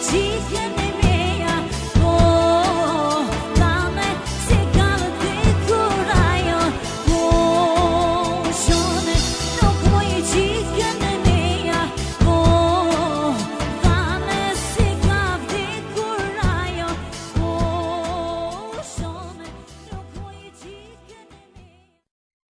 几天。